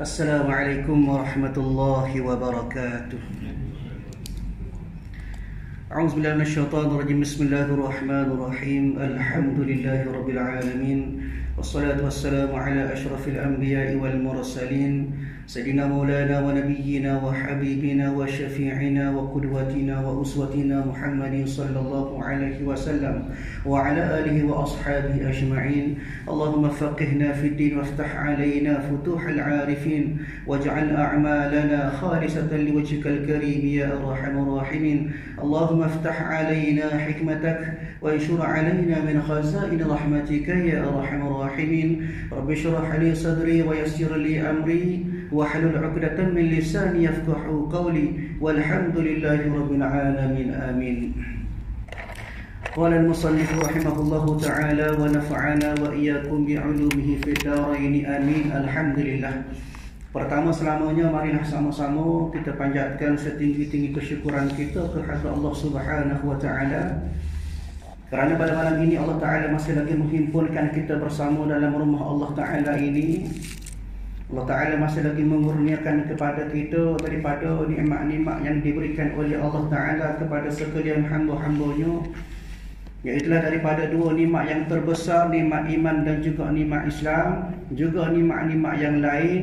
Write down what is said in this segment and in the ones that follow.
السلام عليكم ورحمة الله وبركاته. أعوذ بالله من الشيطان الرجيم. بسم الله الرحمن الرحيم. الحمد لله رب العالمين. والصلاة والسلام على أشرف الأنبياء والمرسلين سيدنا مولانا ونبينا وحبيبنا وشفيعنا وقدوتنا وأسوتنا محمد صلى الله عليه وسلم وعلى آله وأصحابه أجمعين. اللهم فقهنا في الدين وافتح علينا فتوح العارفين واجعل أعمالنا خالصة لوجهك الكريم يا أرحم الراحمين. اللهم افتح علينا حكمتك وانشر علينا من خزائن رحمتك يا أرحم الراحمين رب اشرح لي صدري ويسر لي أمري واحلل عقدة من لساني يفقه قولي والحمد لله رب العالمين آمين قال المصنف رحمه الله تعالى ونفعنا وإياكم بعلومه في الدارين آمين الحمد لله Pertama selamanya marilah sama-sama kita panjatkan setinggi-tinggi kesyukuran kita kepada Allah Subhanahu wa taala. kerana pada malam ini Allah Taala masih lagi menghimpunkan kita bersama dalam rumah Allah Taala ini. Allah Ta'ala masih lagi mengurniakan kepada kita daripada nikmat-nikmat yang diberikan oleh Allah Ta'ala kepada sekalian hamba-hambanya. Iaitulah daripada dua nikmat yang terbesar Nikmat iman dan juga nikmat Islam Juga nikmat-nikmat yang lain.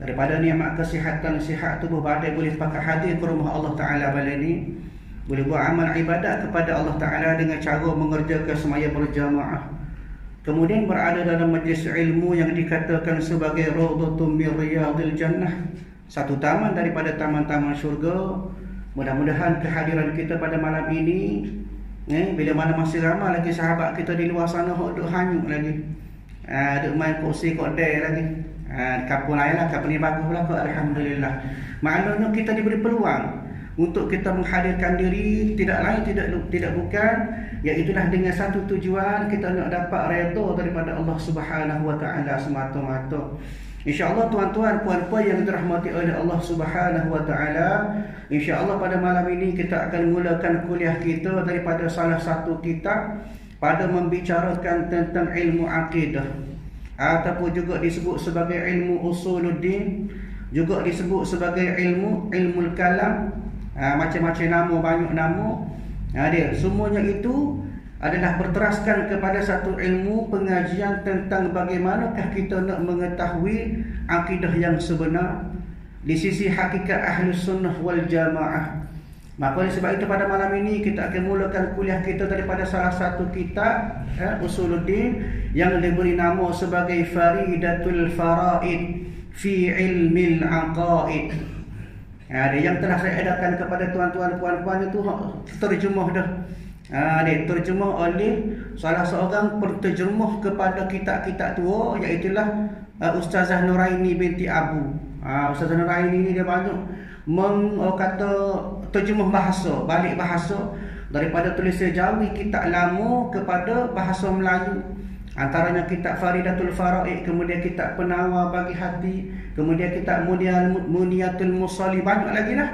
Daripada nikmat kesihatan Sihat tubuh badan boleh pakai hadir ke rumah Allah Ta'ala pada ini Boleh buat amal ibadat kepada Allah Ta'ala Dengan cara mengerjakan semaya berjamaah. Kemudian berada dalam majlis ilmu yang dikatakan sebagai Rawdatum min Riyadil Jannah. Satu taman daripada taman-taman syurga. Mudah-mudahan kehadiran kita pada malam ini eh, Bila mana masih ramai lagi sahabat kita di luar sana Duduk hanyut lagi. Ha, Duduk main kursi kodai lagi. Ha, Kapal lain lah, kapal ni bagus lah Alhamdulillah. Maknanya kita diberi peluang untuk kita menghadirkan diri tidak lain tidak tidak bukan iaitulah dengan satu tujuan kita nak dapat redha daripada Allah Subhanahu wa taala semata-mata. Insyaallah tuan-tuan puan-puan yang dirahmati oleh Allah Subhanahu wa taala insyaallah pada malam ini kita akan mulakan kuliah kita daripada salah satu kitab pada membicarakan tentang ilmu akidah. Ataupun juga disebut sebagai ilmu usuluddin juga disebut sebagai ilmu ilmu kalam ha, macam-macam nama banyak nama. Ha, dia semuanya itu adalah berteraskan kepada satu ilmu pengajian tentang bagaimanakah kita nak mengetahui akidah yang sebenar di sisi hakikat ahli sunnah wal jamaah. Maka sebab itu pada malam ini kita akan mulakan kuliah kita daripada salah satu kitab ya, Usuluddin yang diberi nama sebagai Faridatul Faraid fi ilmil aqaid ha, yang telah saya edarkan kepada tuan-tuan puan-puan itu terjemah dah. Ha, dia terjemah oleh salah seorang penterjemah kepada kitab-kitab tua iaitu uh, Ustazah Nuraini binti Abu. Ha, Ustazah Nuraini ni dia banyak meng kata terjemah bahasa, balik bahasa daripada tulisan Jawi kitab lama kepada bahasa Melayu. Antaranya kitab Faridatul Faraid, kemudian kitab Penawar bagi hati, kemudian kitab Muniatul Musalli banyak lagi lah.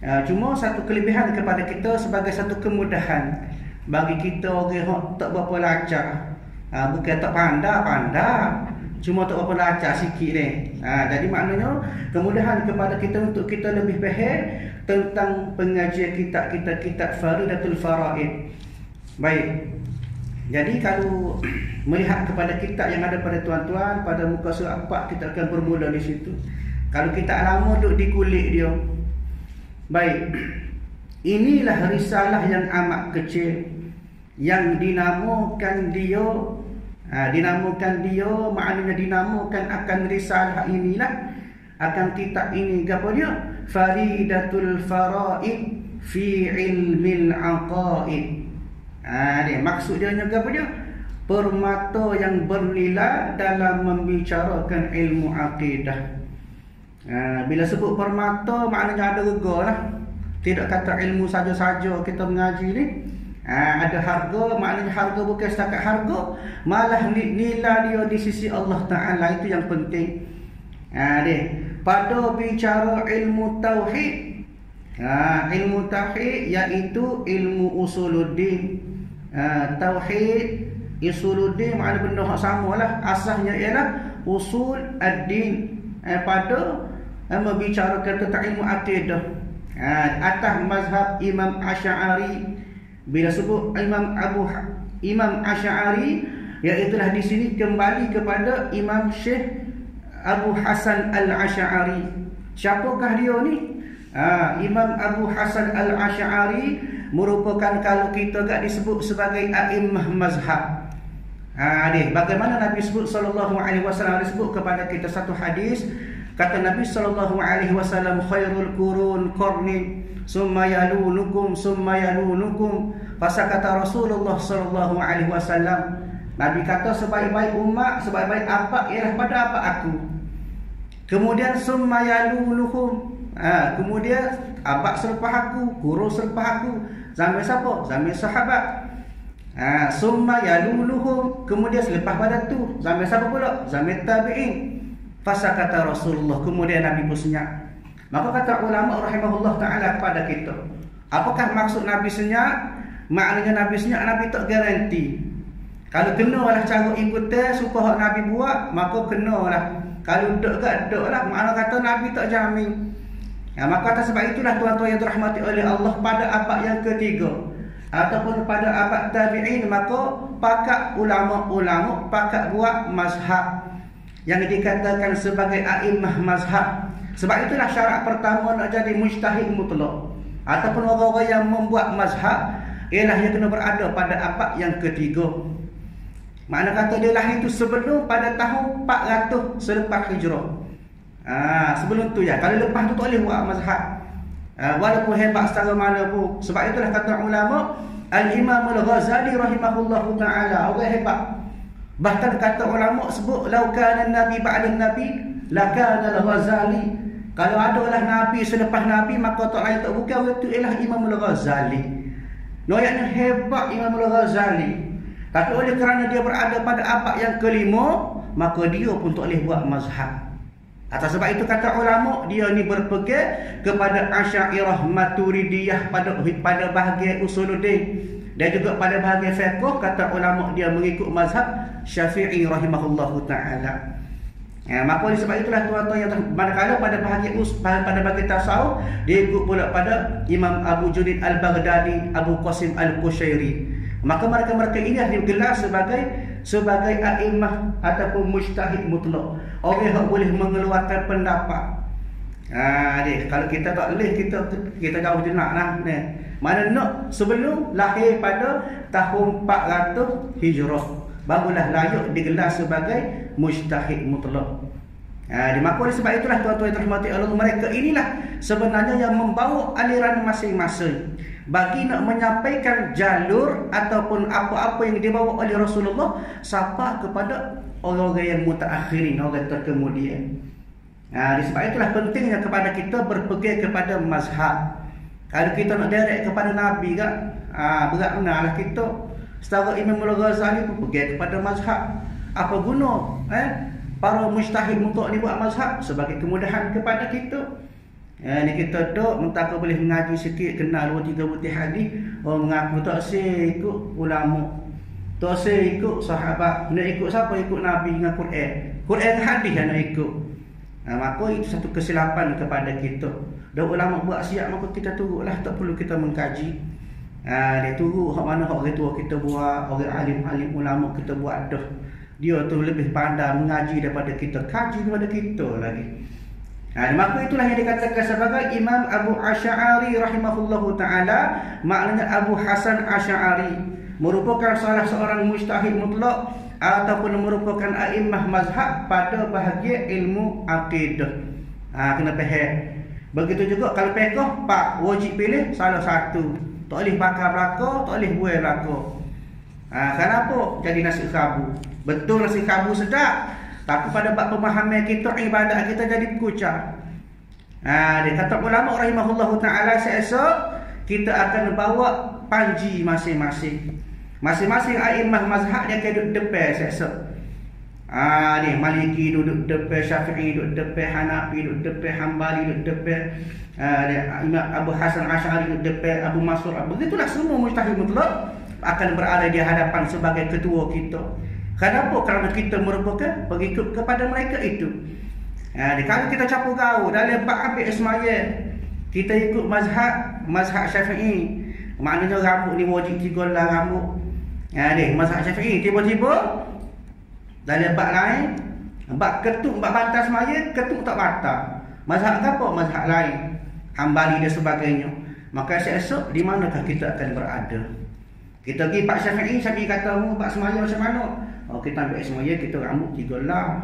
Uh, cuma satu kelebihan kepada kita sebagai satu kemudahan bagi kita orang yang tak berapa lancar. Uh, bukan tak pandai, pandai. Cuma tak berapa lancar sikit ni. Uh, jadi maknanya kemudahan kepada kita untuk kita lebih faham tentang pengajian kitab-kitab kitab Faridatul Faraid. Baik. Jadi kalau melihat kepada kitab yang ada pada tuan-tuan pada muka surat 4 kita akan bermula di situ. Kalau kita lama duduk di kulit dia. Baik. Inilah risalah yang amat kecil yang dinamakan dia ha, dinamakan dia maknanya dinamakan akan risalah inilah akan kitab ini apa dia Faridatul Faraid fi ilmil aqaid Ha, dia maksud dia juga apa dia? Permata yang bernilai dalam membicarakan ilmu akidah. Ha, bila sebut permata maknanya ada rega lah. Tidak kata ilmu saja-saja kita mengaji ni. Ha, ada harga, maknanya harga bukan setakat harga. Malah nilai dia di sisi Allah Ta'ala itu yang penting. Ha, dia. Pada bicara ilmu tauhid. Ha, ilmu tauhid iaitu ilmu usuluddin ha, tauhid usuluddin makna benda hak samalah asasnya ialah usul ad-din eh, pada eh, membicarakan tentang ilmu akidah. Ha, atas mazhab Imam Asy'ari bila sebut Imam Abu Imam Asy'ari iaitu di sini kembali kepada Imam Syekh Abu Hasan Al-Asy'ari. Siapakah dia ni? Ha, Imam Abu Hasan Al-Asy'ari merupakan kalau kita gak disebut sebagai a'immah mazhab. Ha, ni bagaimana Nabi sebut sallallahu alaihi wasallam disebut kepada kita satu hadis kata Nabi sallallahu alaihi wasallam khairul qurun qarni summa yalunukum summa yalunukum pasal kata Rasulullah sallallahu alaihi wasallam Nabi kata sebaik-baik umat, sebaik-baik apa ialah pada apa aku. Kemudian summayaluluhum. Ha, kemudian apa selepas aku, guru selepas aku. Zaman siapa? Zaman sahabat. Ha, summayaluluhum. Kemudian selepas pada tu, zaman siapa pula? Zaman tabi'in. Fasa kata Rasulullah. Kemudian Nabi pun senyap. Maka kata ulama rahimahullah ta'ala kepada kita. Apakah maksud Nabi senyap? Maknanya Nabi senyap, Nabi tak garanti. Kalau kena lah cara ikutan suka hak Nabi buat, maka kena lah. Kalau dek gak dek lah. Makna kata Nabi tak jamin. Ya, maka atas sebab itulah tuan-tuan yang dirahmati oleh Allah pada abad yang ketiga. Ataupun pada abad tabi'in, maka pakat ulama-ulama, pakat buat mazhab. Yang dikatakan sebagai a'imah mazhab. Sebab itulah syarat pertama nak jadi mujtahid mutlak. Ataupun orang-orang yang membuat mazhab, ialah yang kena berada pada abad yang ketiga. Mana kata dia lahir itu sebelum pada tahun 400 selepas hijrah. Ha, sebelum tu ya. Kalau lepas tu tak boleh buat mazhab. Ha, walaupun hebat secara mana pun. Sebab itulah kata ulama. Al-Imam Al-Ghazali rahimahullah ta'ala. Orang hebat. Bahkan kata ulama sebut. Laukan Nabi ba'ala Nabi. Lakan Al-Ghazali. Kalau adalah Nabi selepas Nabi. Maka tak lain tak bukan. Itu ialah Imam Al-Ghazali. Noyaknya hebat Imam Al-Ghazali. Tapi oleh kerana dia berada pada abad yang kelima, maka dia pun tak boleh buat mazhab. Atas sebab itu kata ulama dia ni berpegang kepada Asy'ariyah Maturidiyah pada pada bahagian usuluddin dan juga pada bahagian fiqh kata ulama dia mengikut mazhab Syafi'i rahimahullahu taala. Ya, maka oleh sebab itulah tuan-tuan yang manakala pada bahagian us pada bahagian tasawuf dia ikut pula pada Imam Abu Junaid Al-Baghdadi, Abu Qasim Al-Qushairi. Maka mereka-mereka ini digelar sebagai sebagai a'immah ataupun mujtahid mutlak. Orang yang boleh mengeluarkan pendapat. Ha, deh, kalau kita tak boleh kita kita jauh jenak lah. Ni. Mana nak sebelum lahir pada tahun 400 Hijrah. Barulah layak digelar sebagai mujtahid mutlak. Ha, di sebab itulah tuan-tuan yang terhormati Allah mereka inilah sebenarnya yang membawa aliran masing-masing bagi nak menyampaikan jalur ataupun apa-apa yang dibawa oleh Rasulullah siapa kepada orang-orang yang mutaakhirin, orang terkemudian. Ha, sebab itulah pentingnya kepada kita berpegang kepada mazhab. Kalau kita nak direct kepada Nabi kan, ha, berat lah kita. Setara Imam Al-Ghazali pun pegang kepada mazhab. Apa guna? Eh? Para mujtahid untuk ni buat mazhab sebagai kemudahan kepada kita. Ya, ni kita dok mentaka boleh mengaji sikit kenal dua tiga butir hadis orang mengaku tak sih ikut ulama. Tak sih ikut sahabat. Nak ikut siapa? Ikut nabi dengan Quran. Quran hadis yang nak ikut. Ha, maka itu satu kesilapan kepada kita. Dan ulama buat siap maka kita turutlah tak perlu kita mengkaji. Ha, dia turut hak mana orang tua kita buat orang alim-alim ulama kita buat dah. Dia tu lebih pandai mengaji daripada kita kaji daripada kita lagi Ha, maka itulah yang dikatakan sebagai Imam Abu Asy'ari rahimahullahu taala, maknanya Abu Hasan Asy'ari merupakan salah seorang mujtahid mutlak ataupun merupakan a'immah mazhab pada bahagian ilmu akidah. Ha, kena faham. Begitu juga kalau fiqh pak wajib pilih salah satu. Tak boleh pakai belaka, tak boleh buai belaka. Ha, kenapa jadi nasi kabu? Betul nasi kabu sedap, tapi pada bab pemahaman kita ibadat kita jadi kucar. Ha, dia kata ulama rahimahullahu taala seesok kita akan bawa panji masing-masing. Masing-masing a'immah mazhab dia akan duduk depan seesok. Ha, ni Maliki duduk depan, Syafi'i duduk depan, Hanafi duduk depan, Hambali duduk depan. Ha, Imam Abu Hasan Asy'ari duduk depan, Abu Mansur. Begitulah semua mujtahid mutlak akan berada di hadapan sebagai ketua kita. Kenapa? Kerana kita merupakan pengikut kepada mereka itu. Ha, dia, kalau kita campur gaul dalam bab ambil semaya, kita ikut mazhab mazhab Syafi'i. Maknanya rambut ni wajib tiga lah rambut. Ha, dia, mazhab Syafi'i tiba-tiba dalam bab lain, bab ketuk, bab bantas semaya, ketuk tak batal. Mazhab apa? Mazhab lain. Hambali dan sebagainya. Maka esok di manakah kita akan berada? Kita pergi Pak Syafi'i, Syafi'i kata, Pak Semaya macam mana? Oh, kita ambil Semaya, kita rambut tiga lah.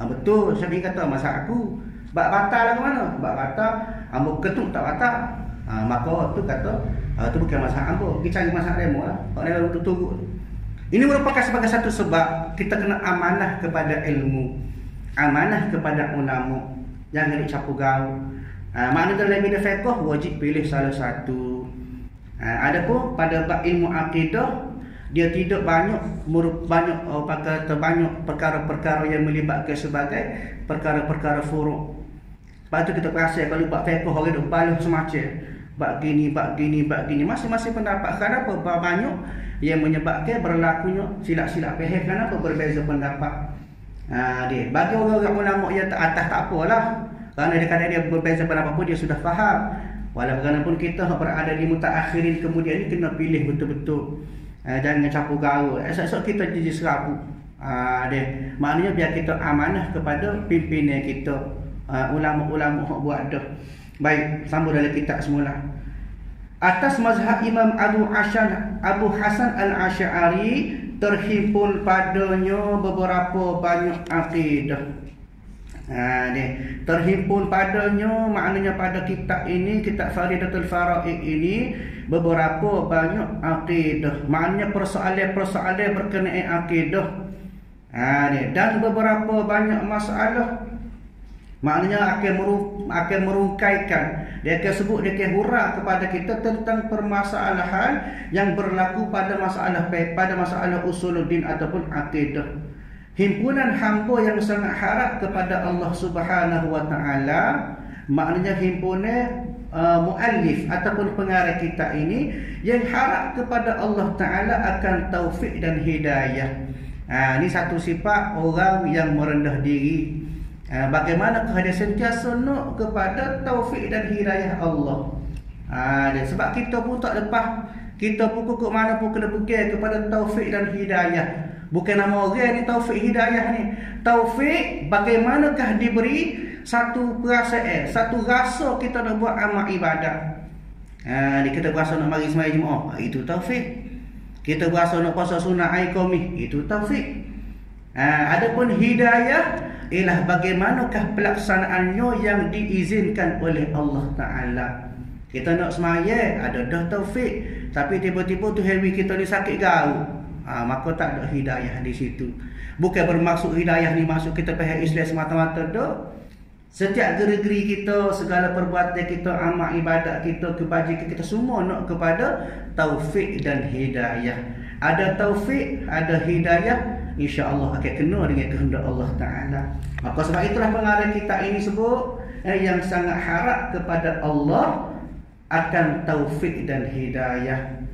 Ha, betul, Syafi'i kata, masa aku. Bak batal lah ke mana? Bak batal, rambut ketuk tak batal. Ha, maka tu kata, ha, tu bukan masa aku. Pergi cari masa demo lah. Kalau dia untuk tunggu. Ini merupakan sebagai satu sebab kita kena amanah kepada ilmu. Amanah kepada ulama. Jangan duk campur gaul. Ha, makna dalam bidang fiqh wajib pilih salah satu. Ha, ada pun pada bab ilmu akidah dia tidak banyak banyak oh, kata banyak perkara-perkara yang melibatkan sebagai perkara-perkara furuk. Lepas tu kita perasan kalau bab fiqh orang duk balah semacam bab gini, bab gini, bab gini. Masing-masing pendapat. Kenapa banyak yang menyebabkan berlakunya silap-silap faham? Kenapa berbeza pendapat? Ha, dia. Bagi orang-orang ulama yang atas tak apalah. Kerana dia kata dia berbeza pendapat pun dia sudah faham. Walaupun kita berada di mutaakhirin kemudian ini kena pilih betul-betul. Uh, jangan campur gaul. Esok-esok kita jadi serabu. Uh, dia. Maknanya biar kita amanah kepada pimpinan kita. Uh, ulama-ulama yang buat dah. Baik, sambung dalam kitab semula. Atas mazhab Imam Abu Hasan Abu Hasan Al-Asy'ari terhimpun padanya beberapa banyak akidah. Ha, ni. Terhimpun padanya maknanya pada kitab ini kitab Faridatul Faraid ini beberapa banyak akidah. Maknanya persoalan-persoalan berkenaan akidah. Ha, ni. dan beberapa banyak masalah maknanya akan merung, akan merungkaikan dia akan sebut dia akan hurah kepada kita tentang permasalahan yang berlaku pada masalah pada masalah usuluddin ataupun akidah himpunan hamba yang sangat harap kepada Allah Subhanahu wa taala maknanya himpunan uh, muallif ataupun pengarang kita ini yang harap kepada Allah taala akan taufik dan hidayah. Ha, ini satu sifat orang yang merendah diri. Ha, bagaimana dia sentiasa nak kepada taufik dan hidayah Allah. Ha, sebab kita pun tak lepas. Kita pun kukuk mana pun kena pergi kepada taufik dan hidayah Bukan nama orang ni taufik hidayah ni. Taufik bagaimanakah diberi satu perasaan, satu rasa kita nak buat amal ibadah. Ha, ni kita berasa nak mari semai Jumaat, ha, itu taufik. Kita berasa nak puasa sunat air komi, itu taufik. Ha, adapun hidayah ialah bagaimanakah pelaksanaannya yang diizinkan oleh Allah Taala. Kita nak semaya ada dah taufik, tapi tiba-tiba tu heavy kita ni sakit gaul ha, maka tak ada hidayah di situ. Bukan bermaksud hidayah ni masuk kita pihak Islam semata-mata dah setiap geri-geri kita segala perbuatan kita amal ibadat kita kebajikan kita semua nak kepada taufik dan hidayah. Ada taufik ada hidayah insya-Allah akan kena dengan kehendak Allah taala. Maka sebab itulah pengarang kita ini sebut eh, yang sangat harap kepada Allah akan taufik dan hidayah. Ya,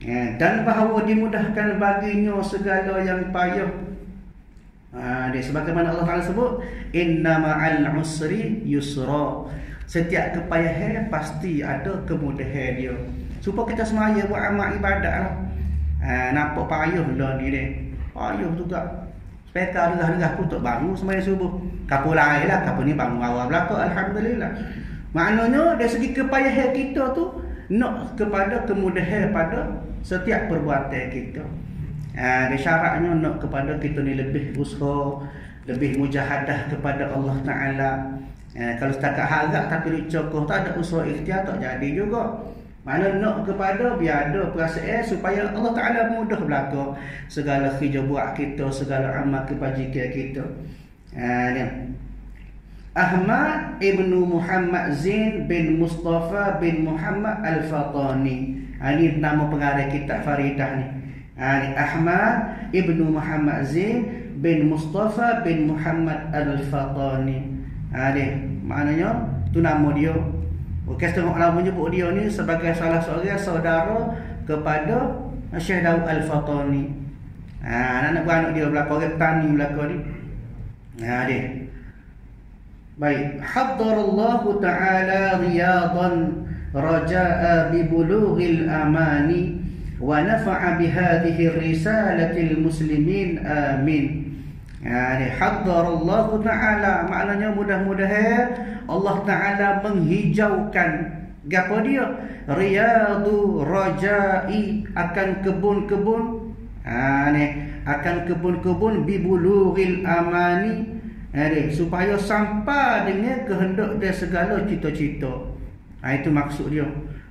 dan bahawa dimudahkan baginya segala yang payah. Ha, dia sebagaimana Allah Taala sebut, inna ma'al usri yusra. Setiap kepayahan pasti ada kemudahan dia. Supaya kita semaya buat amal ibadat lah. Ha, nampak payah lah ni dia. Payah juga. Sepeka dengar-dengar pun tak bangun subuh. Kapul lain lah. Kapul ni bangun awal belakang. Alhamdulillah. Maknanya dari segi kepayahan kita tu nak kepada kemudahan pada setiap perbuatan kita. Ha, syaratnya nak kepada kita ni lebih usaha, lebih mujahadah kepada Allah Taala. Ha, kalau setakat harap tapi dicokoh tak ada usaha ikhtiar tak jadi juga. Mana nak kepada biar ada perasaan supaya Allah Taala mudah belaka segala kerja buat kita, segala amal kebajikan kita. Ha, ni. Ahmad ibnu Muhammad Zain bin Mustafa bin Muhammad Al-Fatani. Ha, ini nama pengarah kitab Faridah ni. Ha, Ahmad ibnu Muhammad Zain bin Mustafa bin Muhammad Al-Fatani. Ha, ni maknanya tu nama dia. Okey, tengok lah menyebut dia ni sebagai salah seorang saudara kepada Syekh Daud Al-Fatani. Ha, anak-anak beranak dia belakang orang tani belakang ni. Ha, dia. baik haddarallahu ta'ala riyadan bulughil amani wa nafa'a bi hadhihi risalatil muslimin amin. Yani haddarallahu ta'ala. Maknanya mudah-mudahan Allah Ta'ala menghijaukan. Gapa dia? Riyadu rajai Akan kebun-kebun. Ha, ni, Akan kebun-kebun Bibulughil amani. Ha, ni, Supaya sampai dengan kehendak dia segala cita-cita ha, Itu maksud dia.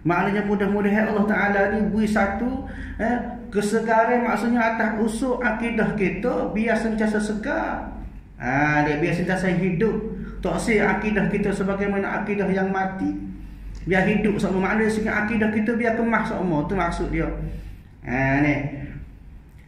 Maknanya mudah-mudahan Allah Ta'ala ni beri satu eh, Kesegaran maksudnya atas usul akidah kita Biar sentiasa segar. Ha, dia Biar sentiasa hidup. Tak si akidah kita sebagaimana akidah yang mati Biar hidup sama maknanya. Sehingga akidah kita biar kemas semua Itu maksud dia. Ha, ni.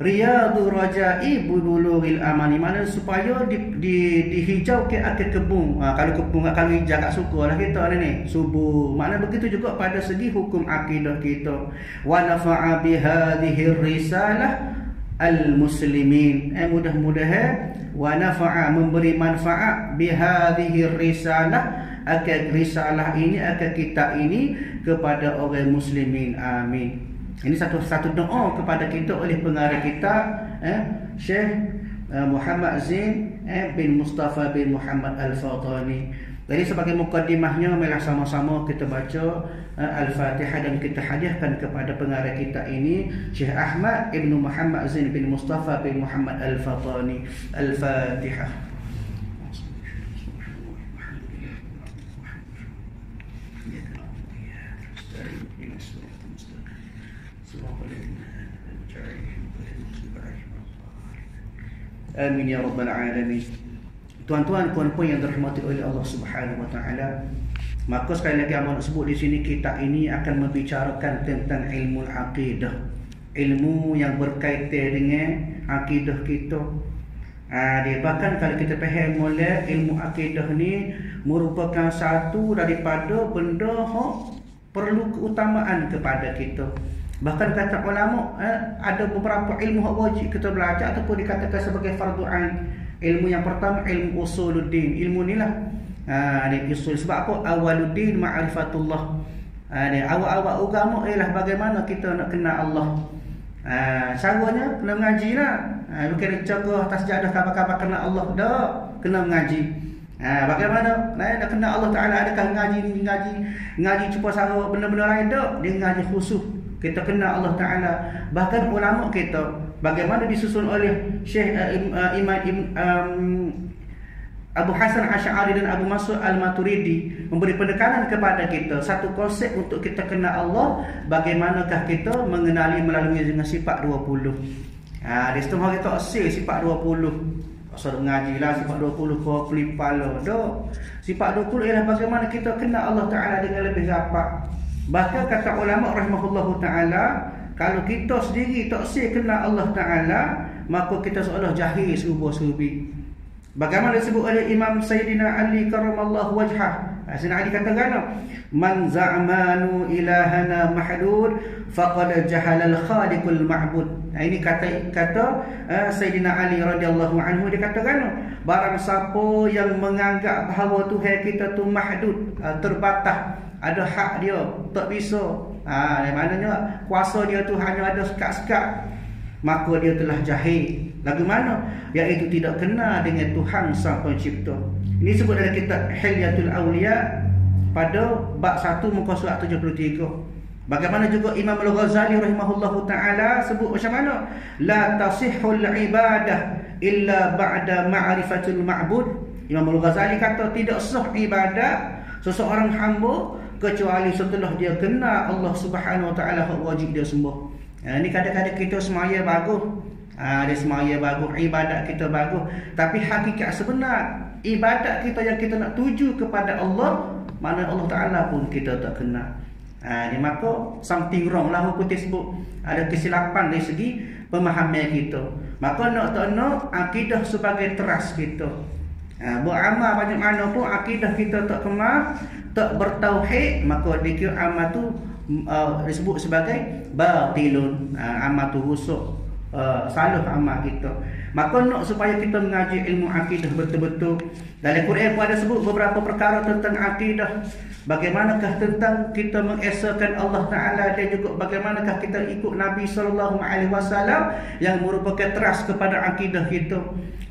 Riyadu rajai bululul amani mana supaya di, di dihijau ke akhir kebun. Ha, kalau kebun kalau hijau tak suka lah kita ni. Subuh. Mana begitu juga pada segi hukum akidah kita. Wa nafa'a bi hadhihi risalah al muslimin. Eh mudah-mudahan wa nafa'a memberi manfaat bi hadhihi risalah akan risalah ini akan kita ini kepada orang muslimin. Amin. Ini satu satu doa kepada kita oleh pengarah kita eh Syekh uh, Muhammad Zain eh, bin Mustafa bin Muhammad Al-Fatani. Jadi sebagai mukadimahnya marilah sama-sama kita baca uh, Al-Fatihah dan kita hadiahkan kepada pengarah kita ini Syekh Ahmad Ibn Muhammad Zain bin Mustafa bin Muhammad Al-Fatani. Al-Fatihah. Amin ya rabbal alamin. Tuan-tuan puan-puan yang dirahmati oleh Allah Subhanahu wa taala, maka sekali lagi amal sebut di sini kita ini akan membicarakan tentang ilmu akidah. Ilmu yang berkaitan dengan akidah kita. Ha, bahkan kalau kita faham mula ilmu akidah ni merupakan satu daripada benda yang perlu keutamaan kepada kita. Bahkan kata ulama eh, ada beberapa ilmu yang wajib kita belajar ataupun dikatakan sebagai fardu ain. Ilmu yang pertama ilmu usuluddin. Ilmu ni lah. Ha, ni usul sebab apa? Awaluddin ma'rifatullah. Ha, ni awal-awal agama ialah bagaimana kita nak kenal Allah. Ha, caranya kena mengaji lah. Ha, bukan cakap atas jadah kabar-kabar kenal Allah. Tak. Kena mengaji. Ha, bagaimana nah, nak kenal Allah Ta'ala adakah ngaji ni ngaji ngaji cuba sama benda-benda lain tak dia ngaji khusus kita kenal Allah Taala. Bahkan ulama kita bagaimana disusun oleh Syekh uh, Imam um, Abu Hasan Asy'ari dan Abu Mas'ud Al-Maturidi memberi penekanan kepada kita. Satu konsep untuk kita kenal Allah bagaimanakah kita mengenali melalui dengan sifat 20 ha di situ kita asyik sifat 20 Asal ngaji lah sifat 20 kau pelipala Dok. Sifat 20 ialah bagaimana kita kenal Allah Ta'ala dengan lebih rapat Bahkan kata ulama rahimahullah taala, kalau kita sendiri tak sih kenal Allah taala, maka kita seolah jahil serba-serbi. Bagaimana disebut oleh Imam Sayyidina Ali karamallahu wajhah. Ha, Sayyidina Ali kata kan, "Man za'manu ilahana mahdud faqad jahala al-khaliqul ma'bud." Nah, ini kata kata uh, Sayyidina Ali radhiyallahu anhu dia kata kan, barang siapa yang menganggap bahawa Tuhan kita tu mahdud, uh, terbatas, ada hak dia tak bisa. Ha maknanya kuasa dia tu hanya ada sekat-sekat. Maka dia telah jahil. Lagu mana? Iaitu tidak kenal dengan Tuhan sang pencipta. Ini sebut dalam kitab Hilyatul Awliya pada bab 1 muka surat 73 bagaimana juga Imam Al-Ghazali rahimahullahu taala sebut macam mana? La tasihhul ibadah illa ba'da ma'rifatul ma'bud. Imam Al-Ghazali kata tidak sah ibadah seseorang hamba kecuali setelah dia kenal Allah Subhanahu Wa Taala wajib dia sembah. Ha, ini kadang-kadang kita semaya bagus. Ha, dia semaya bagus, ibadat kita bagus. Tapi hakikat sebenar, ibadat kita yang kita nak tuju kepada Allah, mana Allah Taala pun kita tak kenal. Ha, ini maka something wrong lah aku sebut. Ada kesilapan dari segi pemahaman kita. Maka nak tak nak akidah sebagai teras kita. Ha, beramal banyak mana pun akidah kita tak kemas tak bertauhid maka dikira amal tu uh, disebut sebagai batilun uh, amal tu rusuk uh, salah amal kita. Maka nak supaya kita mengaji ilmu akidah betul-betul. Dalam Quran pun ada sebut beberapa perkara tentang akidah. Bagaimanakah tentang kita mengesahkan Allah Taala dan juga bagaimanakah kita ikut Nabi sallallahu alaihi wasallam yang merupakan teras kepada akidah kita.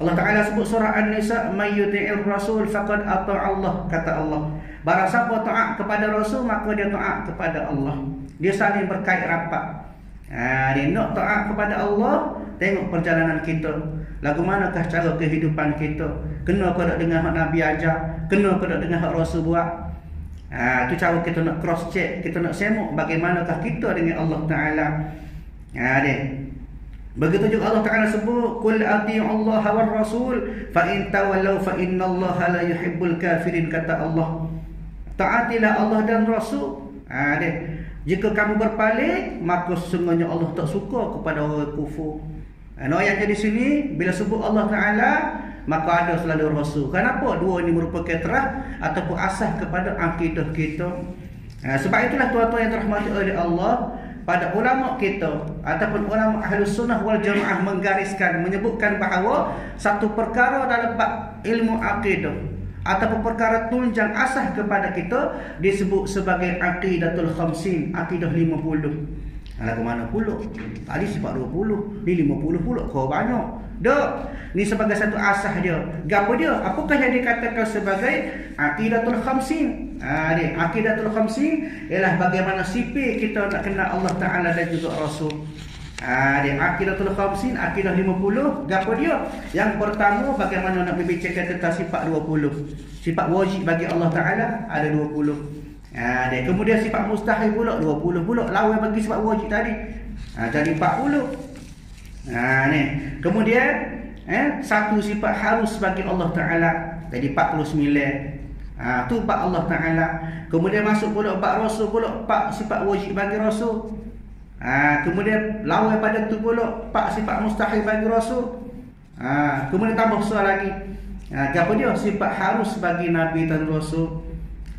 Allah Taala sebut surah An-Nisa may rasul faqad ata Allah kata Allah. Barang siapa taat kepada rasul maka dia taat kepada Allah. Dia saling berkait rapat. Ha, dia nak taat kepada Allah Tengok perjalanan kita. Lagu manakah cara kehidupan kita? Kena ke tak dengar hak Nabi ajar? Kena ke tak dengar hak Rasul buat? Ha, Itu cara kita nak cross check. Kita nak semuk bagaimanakah kita dengan Allah Ta'ala. Ha, dia. Begitu juga Allah Ta'ala sebut Kul ati Allah wa Rasul Fa in tawallau fa inna Allah la yuhibbul kafirin Kata Allah Taatilah Allah dan Rasul ha, dia. Jika kamu berpaling, maka sesungguhnya Allah tak suka kepada orang kufur. Dan ayat di sini, bila sebut Allah Ta'ala, maka ada selalu Rasul. Kenapa? Dua ini merupakan terah ataupun asah kepada akidah kita. Ha, sebab itulah tuan-tuan yang terhormati oleh Allah, pada ulama kita ataupun ulama ahli sunnah wal jamaah menggariskan, menyebutkan bahawa satu perkara dalam ilmu akidah ataupun perkara tunjang asah kepada kita disebut sebagai aqidatul khamsin akidah 50 lagu mana pula? Tadi sifat 20 ni 50 pula kau banyak. Dak ni sebagai satu asah dia gapo dia? Apakah yang dikatakan sebagai aqidatul khamsin? Ha ni aqidatul khamsin ialah bagaimana sipir kita nak kenal Allah taala dan juga rasul Ha, dia akidatul khamsin, akidah 50. Gapo dia? Yang pertama, bagaimana nak berbicara tentang sifat 20. Sifat wajib bagi Allah Ta'ala ada 20. Ha, dia. Kemudian sifat mustahil pula, 20 pula. Lawan bagi sifat wajib tadi. Ha, jadi 40. Ha, ni. Kemudian, eh, satu sifat harus bagi Allah Ta'ala. Jadi 49. Ha, tu bab Allah Ta'ala. Kemudian masuk pula bab Rasul pula. Bab sifat wajib bagi Rasul. Ha, kemudian lawan pada tu pula pak sifat mustahil bagi rasul. Ha, kemudian tambah soal lagi. Ha, apa dia sifat harus bagi nabi dan rasul.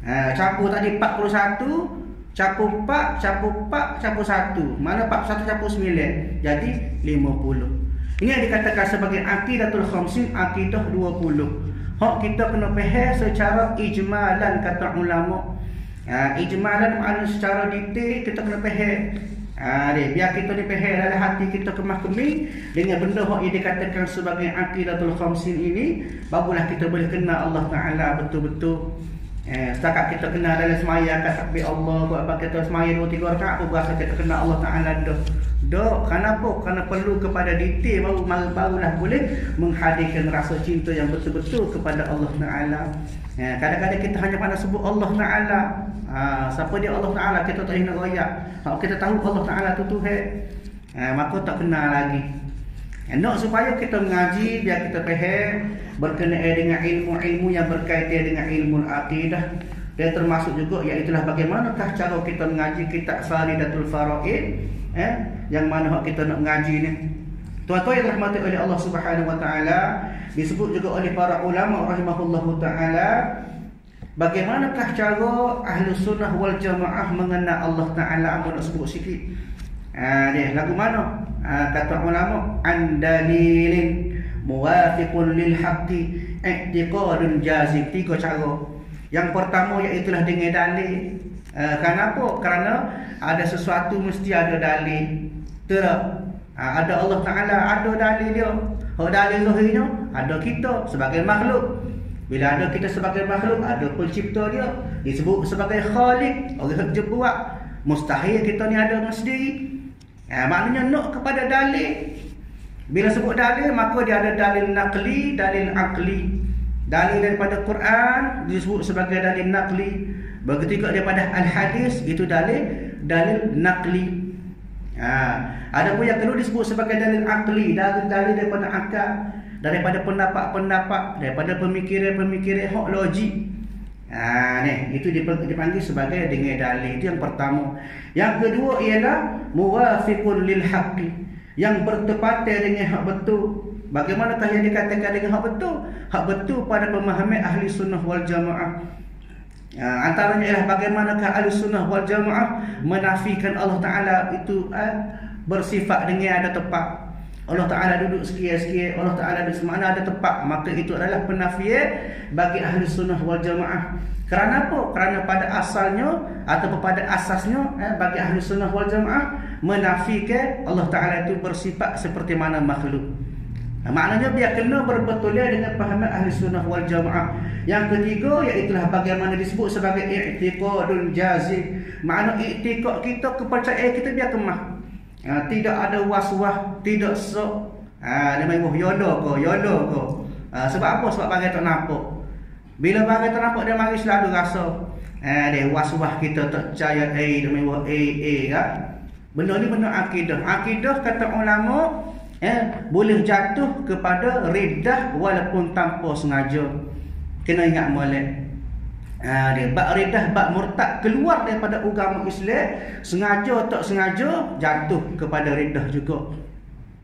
Ha, campur tadi 41, campur 4, campur 4, campur 1. Mana 41 campur 9? Jadi 50. Ini yang dikatakan sebagai aqidatul khamsin, aqidah 20. Hak kita kena faham secara ijmalan kata ulama. Ha, ijmalan maknanya secara detail kita kena faham. Dia, biar kita ni pehel dalam hati kita kemah kemih dengan benda yang dikatakan sebagai aqidatul khamsin ini barulah kita boleh kenal Allah Taala betul-betul. Eh, setakat kita kenal dalam semaya kat takbir Allah buat apa kita semaya dua tiga rakaat apa berasa kita kenal Allah Taala dah. Dah kenapa? Kerana perlu kepada detail baru barulah boleh menghadirkan rasa cinta yang betul-betul kepada Allah Taala. Eh, kadang-kadang kita hanya pandai sebut Allah Taala Ha, siapa dia Allah Ta'ala kita tak nak royak. Kalau kita tahu Allah Ta'ala tu Tuhan ha, Maka tak kenal lagi. Nak supaya kita mengaji Biar kita faham Berkenaan dengan ilmu-ilmu yang berkaitan dengan ilmu akidah. Dan termasuk juga Iaitulah bagaimanakah cara kita mengaji Kitab Faridatul Faraid eh? Yang mana kita nak mengaji ni. Tuan-tuan yang rahmati oleh Allah Subhanahu Wa Taala disebut juga oleh para ulama rahimahullahu taala Bagaimanakah cara ahli sunnah wal jamaah mengenal Allah Ta'ala? Aku nak sebut sikit? Ha, dia, Lagu mana? Ha, kata ulama Andalilin Muwafiqun lil haqqi Iktiqadun jazim. Tiga cara. Yang pertama iaitulah dengan dalil. Ha, Kenapa? Kerana ada sesuatu mesti ada dalil. Tak? Ha, ada Allah Ta'ala Ada dalil dia. Hak dalil lahirnya Ada kita sebagai makhluk bila ada kita sebagai makhluk, ada pencipta dia. Disebut sebagai khalik. Orang yang buat. Mustahil kita ni ada dengan sendiri. Ya, maknanya nak kepada dalil. Bila sebut dalil, maka dia ada dalil nakli, dalil akli. Dalil daripada Quran disebut sebagai dalil nakli. Begitu juga daripada Al-Hadis, itu dalil dalil nakli. Ha. Ada pun yang perlu disebut sebagai dalil akli, dalil, dalil daripada akal daripada pendapat-pendapat daripada pemikiran-pemikiran hak logik. Ha ni itu dipanggil sebagai dengan dalil itu yang pertama. Yang kedua ialah muwafiqun lil haqqi yang bertepatan dengan hak betul. Bagaimanakah yang dikatakan dengan hak betul? Hak betul pada pemahaman ahli sunnah wal jamaah. Ha, antaranya ialah bagaimanakah ahli sunnah wal jamaah menafikan Allah taala itu ha, bersifat dengan ada tempat Allah Ta'ala duduk sikit-sikit Allah Ta'ala duduk semana ada tempat maka itu adalah penafian bagi ahli sunnah wal jamaah kerana apa? kerana pada asalnya atau pada asasnya eh, bagi ahli sunnah wal jamaah menafikan Allah Ta'ala itu bersifat seperti mana makhluk Nah, maknanya biar kena berbetulnya dengan pahaman ahli sunnah wal jamaah. Yang ketiga iaitulah bagaimana disebut sebagai i'tiqadun jazim. Makna i'tiqad kita kepercayaan kita biar kemah. Ha, tidak ada was-was, tidak sok. Ha, dia main yolo ko, yolo ko. Ha, sebab apa? Sebab bagai tak nampak. Bila bagai tak nampak, dia mari selalu rasa. Ha, dia was-was kita tak percaya. Eh, dia main eh, eh, kan? Benda ni benda akidah. Akidah kata ulama, eh, boleh jatuh kepada redah walaupun tanpa sengaja. Kena ingat molek. Ha, dia bak ridah, bak murtad keluar daripada agama Islam sengaja tak sengaja jatuh kepada ridah juga.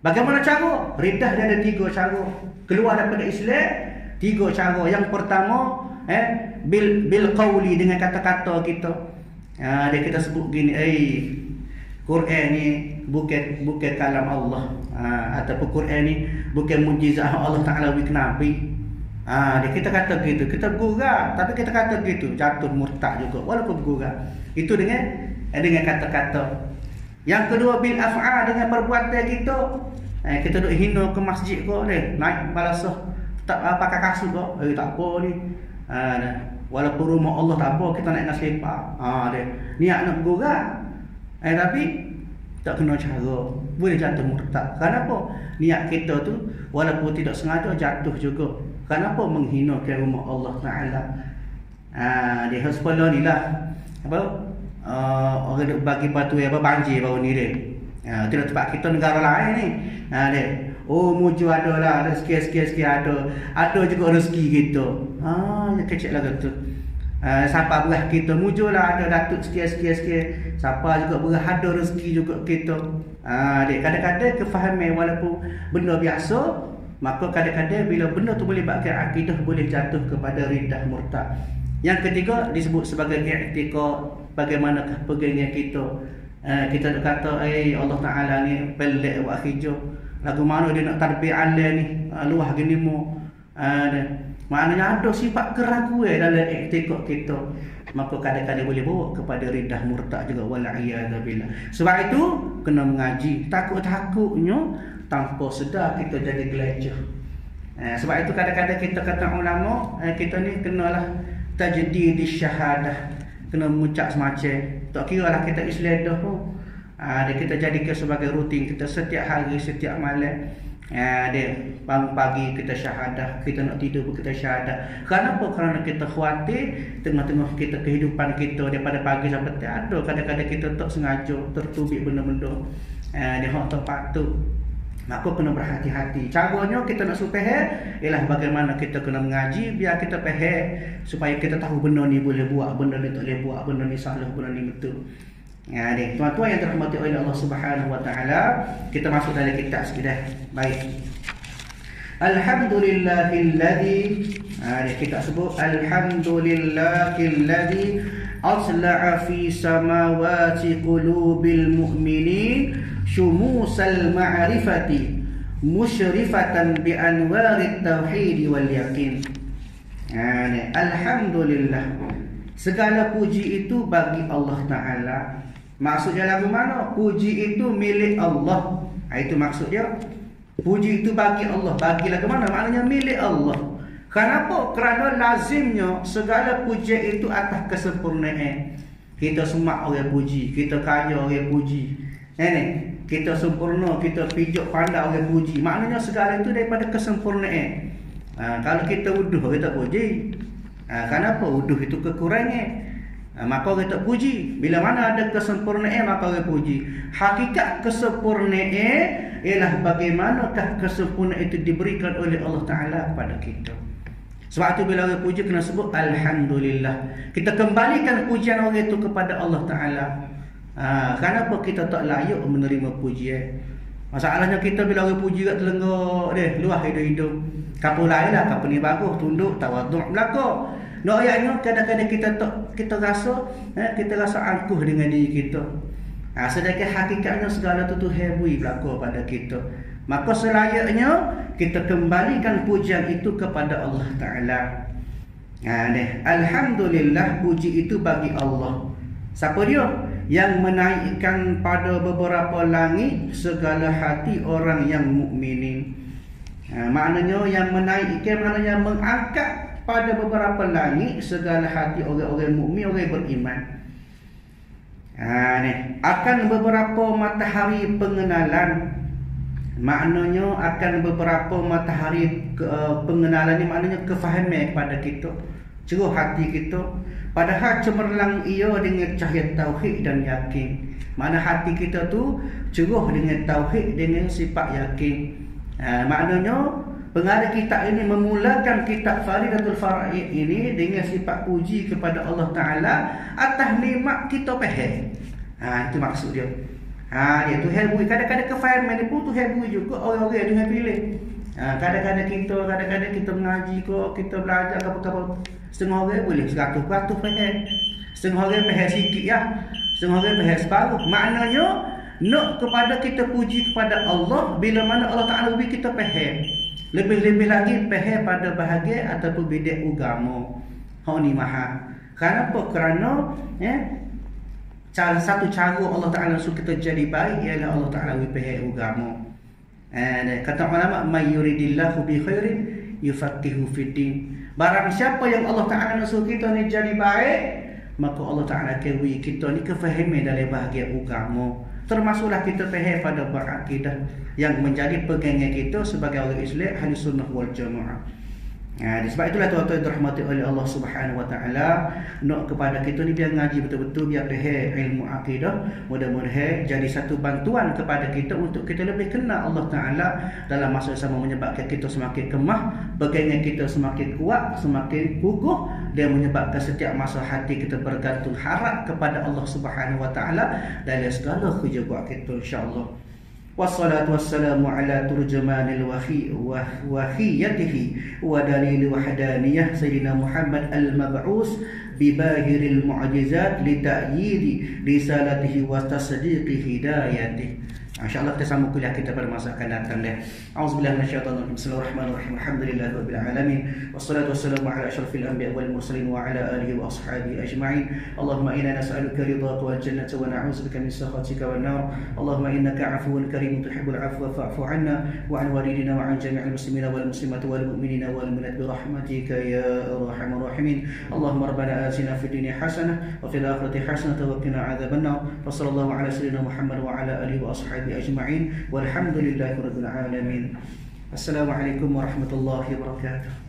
Bagaimana cara? Ridah dia ada tiga cara. Keluar daripada Islam tiga cara. Yang pertama eh bil bil qauli dengan kata-kata kita. Ha, dia kita sebut gini, eh Quran ni bukan bukan kalam Allah. Ha, ataupun Quran ni bukan mujizat Allah Taala bagi Nabi. Ha, dia kita kata gitu, kita bergurau, tapi kita kata gitu, jatuh murtad juga walaupun bergurau. Itu dengan eh, dengan kata-kata. Yang kedua bil af'al dengan perbuatan kita. Eh, kita duk hina ke masjid kau ni, naik balasah tak apa pakai kasut kau. Eh tak apa ni. Ha, nah. walaupun rumah Allah tak apa, kita nasi lepak. Ha, dia niat nak bergurau. Eh tapi tak kena cara. Boleh jatuh murtad. Kenapa? Niat kita tu walaupun tidak sengaja jatuh juga. Kenapa menghinakan rumah Allah Taala? Dia harus follow ni lah. Apa? Uh, orang duk bagi batu apa banjir baru ni dia. Ha, tidak tempat kita negara lain ni. Ha, dia. Oh muju ada lah, ada sikit-sikit ada. Ada juga rezeki kita. Ha, ya kecil lah tu. Uh, siapa belah kita mujulah ada datuk sikit-sikit siapa juga belah ada rezeki juga kita uh, kadang-kadang kefahaman walaupun benda biasa Maka kadang-kadang bila benda tu boleh buatkan akidah boleh jatuh kepada ridah murtad. Yang ketiga disebut sebagai i'tiqad bagaimanakah pegangnya kita. Uh, kita nak kata eh Allah Taala ni pelik wa hijau. Lagu mana dia nak tarbiyah Allah ni uh, luah gini mu. Uh, maknanya ada sifat keraguan dalam i'tiqad kita. Maka kadang-kadang boleh bawa kepada ridah murtad juga wal billah. Sebab itu kena mengaji. Takut-takutnya tanpa sedar kita jadi geleceh. Eh, sebab itu kadang-kadang kita kata ulama, eh, kita ni kenalah tajdi di syahadah. Kena mengucap semacam. Tak kira lah kita Islam dah pun. Ah, dia kita jadikan sebagai rutin kita setiap hari, setiap malam. Ya, dia bangun pagi kita syahadah, kita nak tidur pun kita syahadah. Kenapa? Kerana kita khawatir tengah-tengah kita kehidupan kita daripada pagi sampai tiada. Kadang-kadang kita tak sengaja tertubik benda-benda. Ya, dia tak patut. Maka kena berhati-hati. Caranya kita nak supaya ialah bagaimana kita kena mengaji biar kita faham supaya kita tahu benda ni boleh buat, benda ni tak boleh buat, benda ni salah, benda ni betul. Ya, ni tuan-tuan yang dirahmati oleh Allah Subhanahu Wa Taala, kita masuk dalam kitab sudah. Baik. Alhamdulillahilladzi ha, kita sebut Alhamdulillahilladzi asla'a fi samawati qulubil mu'minin syumusal ma'rifati musyrifatan bi anwarit tauhid wal yakin. Ha, Alhamdulillah. Segala puji itu bagi Allah Taala. Maksudnya lagu mana? Puji itu milik Allah. Ha, itu maksudnya. Puji itu bagi Allah. Bagi lagu mana? Maknanya milik Allah. Kenapa? Kerana lazimnya segala puji itu atas kesempurnaan. Kita semak orang puji. Kita kaya orang puji. Ini kita sempurna, kita pijak pandai orang puji. Maknanya segala itu daripada kesempurnaan. Ha, kalau kita uduh, kita puji. Ha, kenapa? Uduh itu kekurangan. Ha, maka tak puji. Bila mana ada kesempurnaan, maka orang puji. Hakikat kesempurnaan ialah bagaimanakah kesempurnaan itu diberikan oleh Allah Ta'ala kepada kita. Sebab itu bila orang puji, kena sebut Alhamdulillah. Kita kembalikan pujian orang itu kepada Allah Ta'ala. Ha, kenapa kita tak layak menerima pujian? Masalahnya kita bila orang puji kat telenggak dia, luah hidung-hidung. Kapal lain lah, kapal ni bagus, tunduk, tawaduk belakang. No ayatnya kadang-kadang kita tak kita rasa eh, kita rasa angkuh dengan diri kita. Ha, sedangkan hakikatnya segala tu tu hebui belakang pada kita. Maka selayaknya kita kembalikan pujian itu kepada Allah Ta'ala. Ha. Alhamdulillah puji itu bagi Allah. Siapa dia? Yang menaikkan pada beberapa langit segala hati orang yang mukminin. Ha, maknanya yang menaikkan maknanya mengangkat pada beberapa langit segala hati orang-orang mukmin orang beriman. Ha, ni. Akan beberapa matahari pengenalan maknanya akan beberapa matahari ke, uh, pengenalan ni maknanya kefahaman kepada kita cerah hati kita padahal cemerlang ia dengan cahaya tauhid dan yakin mana hati kita tu cerah dengan tauhid dengan sifat yakin ha, maknanya pengarah kitab ini memulakan kitab Faridatul Fara'id ini dengan sifat puji kepada Allah Ta'ala atas nikmat kita faham ha, itu maksud dia Ha, dia Tuhan beri. Kadang-kadang kefahaman ni pun Tuhan beri juga orang-orang yang Tuhan pilih. Ha, kadang-kadang kita, kadang-kadang kita mengaji kok, kita belajar apa-apa. Setengah orang boleh seratus peratus faham. Setengah orang faham sikit ya. Setengah orang faham separuh. Maknanya, nak kepada kita puji kepada Allah bila mana Allah Ta'ala beri kita faham. Lebih-lebih lagi faham pada bahagian ataupun bidang agama. Ha ni maha. Kenapa? Kerana eh, Cara satu cara Allah Taala suruh kita jadi baik ialah Allah Taala wipai agama. Eh kata ulama may yuridillahu bi khairin yufaqihu fid din. Barang siapa yang Allah Taala suruh kita ni jadi baik, maka Allah Taala kewi kita ni kefahaman dalam bahagian agama. Termasuklah kita faham pada berakidah yang menjadi pegangan kita sebagai orang Islam ahli sunnah wal jamaah. Ha, sebab itulah tuan-tuan dirahmati oleh Allah Subhanahu Wa Taala nak kepada kita ni biar ngaji betul-betul biar faham ilmu akidah mudah-mudahan jadi satu bantuan kepada kita untuk kita lebih kenal Allah Taala dalam masa sama menyebabkan kita semakin kemah bagian kita semakin kuat semakin guguh dan menyebabkan setiap masa hati kita bergantung harap kepada Allah Subhanahu Wa Taala dalam segala kerja buat kita insya-Allah والصلاة والسلام على ترجمان الوخي وخيته ودليل وحدانية سيدنا محمد المبعوث بباهر المعجزات لتأييد رسالته وتصديق هدايته InsyaAllah kita sambung kuliah kita pada masa akan datang deh. Auzubillah minasyaitonir rajim. Bismillahirrahmanirrahim. Alhamdulillahi rabbil alamin. Wassalatu wassalamu ala asyrafil anbiya wal mursalin wa ala alihi wa ashabihi ajma'in. Allahumma inna nas'aluka ridhaka wal jannata wa na'udzubika min sakhatika wan nar. Allahumma innaka 'afuwun karim tuhibbul 'afwa fa'fu 'anna wa 'an walidina wa 'an jami'il muslimina wal muslimati wal mu'minina wal mu'minat bi rahmatika ya arhamar rahimin. Allahumma rabbana atina fid dunya hasanah wa fil akhirati hasanah wa qina 'adzaban nar. Wa sallallahu ala sayyidina Muhammad wa ala alihi wa ashabihi أجمعين والحمد لله رب العالمين. السلام عليكم ورحمة الله وبركاته.